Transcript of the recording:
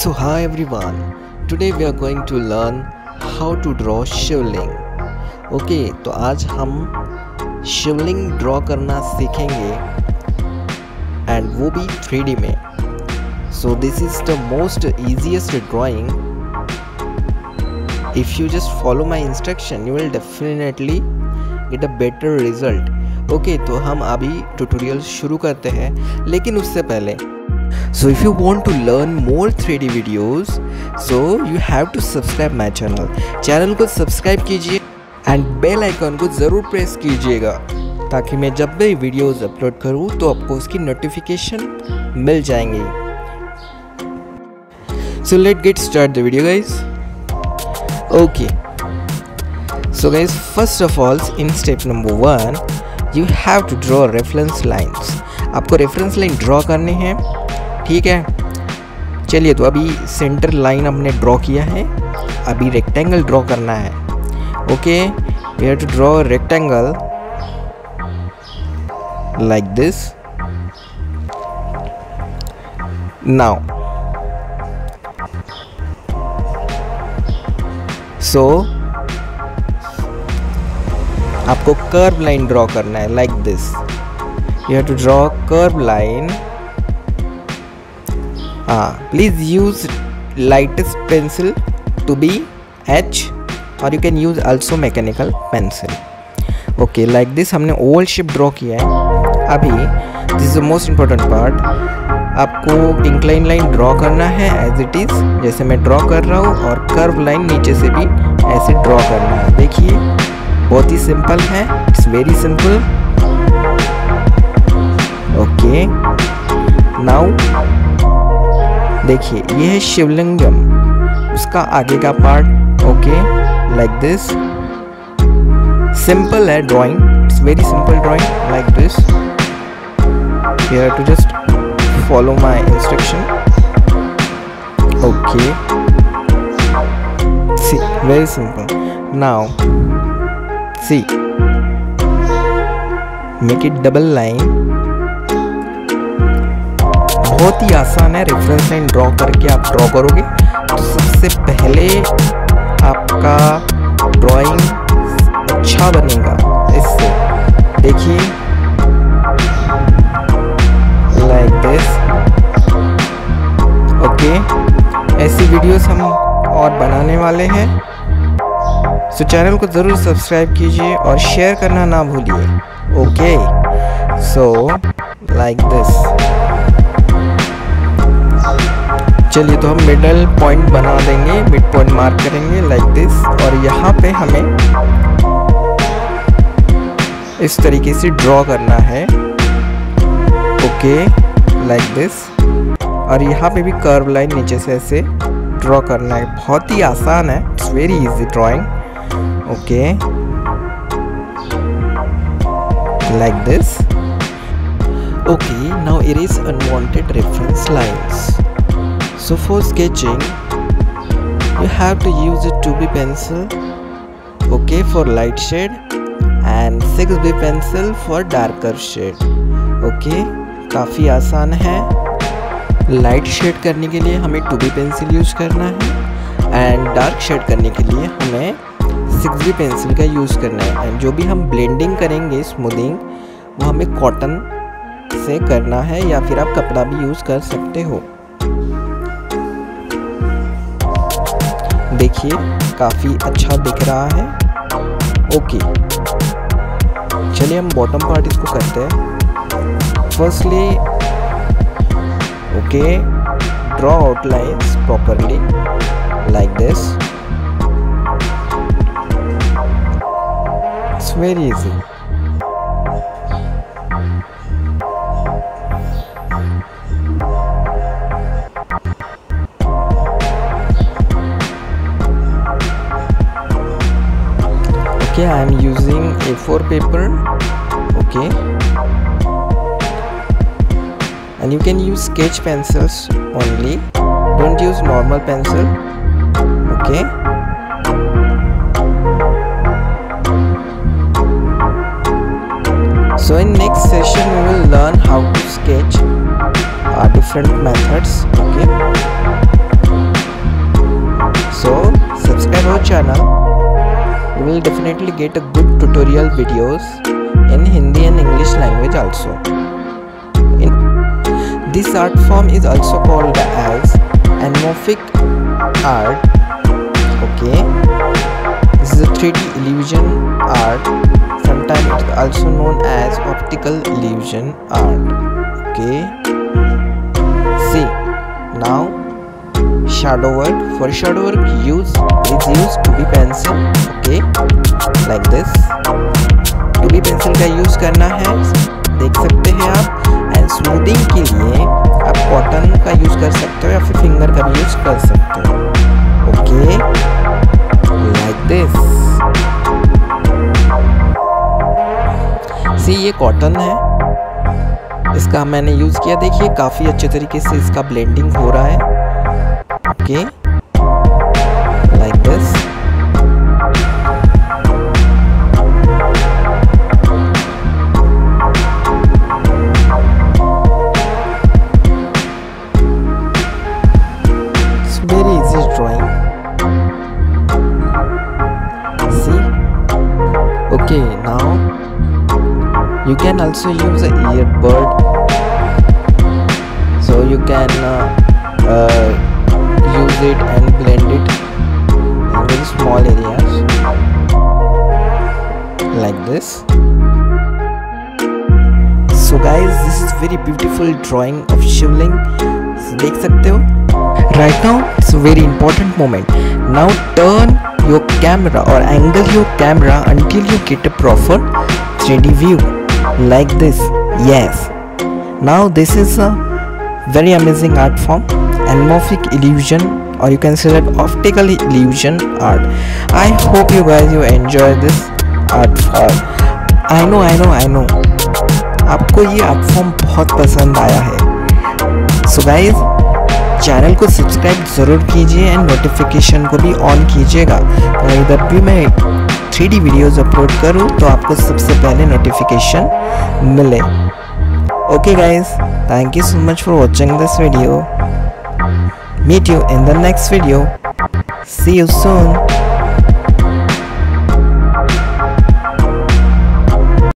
So hi everyone, today we are going to learn how to draw Shivling okay okay, तो आज हम शिवलिंग draw करना सीखेंगे and वो भी थ्री में. So this is the most easiest drawing if you just follow my instruction you will definitely get a better result okay तो हम अभी ट्यूटोरियल शुरू करते हैं. लेकिन उससे पहले so if you want to learn more 3d videos so you have to subscribe my channel channel को सब्सक्राइब कीजिए एंड बेल आइकन को ज़रूर प्रेस कीजिएगा ताकि मैं जब भी वीडियोस अपलोड करूँ तो आपको उसकी नोटिफिकेशन मिल जाएँगी so let's get start the video guys okay so guys first of all in step number one you have to draw reference lines आपको रेफरेंस लाइन ड्रॉ करनी है ठीक है? चलिए तो अभी सेंटर लाइन हमने ड्रॉ किया है। अभी रेक्टेंगल ड्रॉ करना है। Okay have to draw rectangle like this now so आपको कर्व लाइन ड्रॉ करना है like this you have to draw curve line please use lightest pencil to be H, or you can use also mechanical pencil. Okay like this हमने oval shape draw किया है। अभी this is the most important part आपको incline line draw करना है as it is जैसे मैं draw कर रहा हूँ, और कर्व लाइन नीचे से भी ऐसे ड्रॉ करना है। देखिए, बहुत ही सिंपल है it's very simple okay now देखिए ये है शिवलिंगम। उसका आगे का part okay like this simple है drawing it's very simple drawing like this you have to just follow my instruction okay see very simple now see make it double line बहुत ही आसान है रेफरेंस लाइन ड्रॉ करके आप draw करोगे। तो सबसे पहले आपका ड्राइंग अच्छा बनेगा। इससे देखिए। लाइक दिस ओके ऐसी वीडियोस हम और बनाने वाले हैं। सो चैनल को ज़रूर सब्सक्राइब कीजिए और शेयर करना ना भूलिए। ओके सो लाइक दिस चलिए तो हम मिडल पॉइंट बना देंगे मिड पॉइंट मार्क करेंगे लाइक दिस और यहाँ पे हमें इस तरीके से ड्रॉ करना है। ओके लाइक दिस और यहाँ पे भी कर्व लाइन नीचे से ऐसे ड्रॉ करना है। बहुत ही आसान है it's very easy drawing okay like this okay now erase unwanted reference lines So for sketching, you have to use a 2B pencil, okay, for light shade and 6B pencil for darker shade, okay. काफ़ी आसान है। Light shade करने के लिए हमें 2B pencil use करना है and dark shade करने के लिए हमें 6B पेंसिल का यूज़ करना है। एंड जो भी हम ब्लेंडिंग करेंगे स्मूदिंग वो हमें कॉटन से करना है या फिर आप कपड़ा भी यूज़ कर सकते हो। देखिए, काफ़ी अच्छा दिख रहा है। ओके। चलिए हम बॉटम पार्ट इसको करते हैं। Firstly okay draw outlines properly like this it's very easy okay i am using a4 paper. Okay. And you can use sketch pencils only. Don't use normal pencil. Okay. So in next session we will learn how to sketch uh, different methods. Okay will definitely get a good tutorial videos in Hindi and English language also. In this art form is also called as anamorphic art. Okay, this is a 3D illusion art. Sometimes it's also known as optical illusion art. Okay, see now shadow work. For shadow work, use is used to be pencil, okay? Like this. To be pencil का use करना है। देख सकते हैं आप। And smoothing के लिए आप कॉटन का यूज़ कर सकते हो या फिर फिंगर का भी यूज़ कर सकते हो। ओके लाइक दिस सी ये कॉटन है। इसका मैंने यूज़ किया। देखिए, काफ़ी अच्छे तरीके से इसका ब्लेंडिंग हो रहा है। Okay. Like this. It's very easy drawing. See? Okay now you can also use a earbud. So you can uh, uh, use it and blend it in very small areas like this so guys this is very beautiful drawing of shivling देख सकते हो right now it's a very important moment now turn your camera or angle your camera until you get a proper 3d view like this yes now this is a very amazing art form anamorphic illusion or you can say that optical illusion art i hope you guys you enjoy this art form i know i know i know आपको ये art form बहुत पसंद आया है so so guys channel को subscribe ज़रूर कीजिए and notification को भी ऑन कीजिएगा इधर भी मैं थ्री डी वीडियोज़ अपलोड करूँ तो आपको सबसे पहले नोटिफिकेशन मिले okay guys thank you so much for watching this video meet you in the next video. See you soon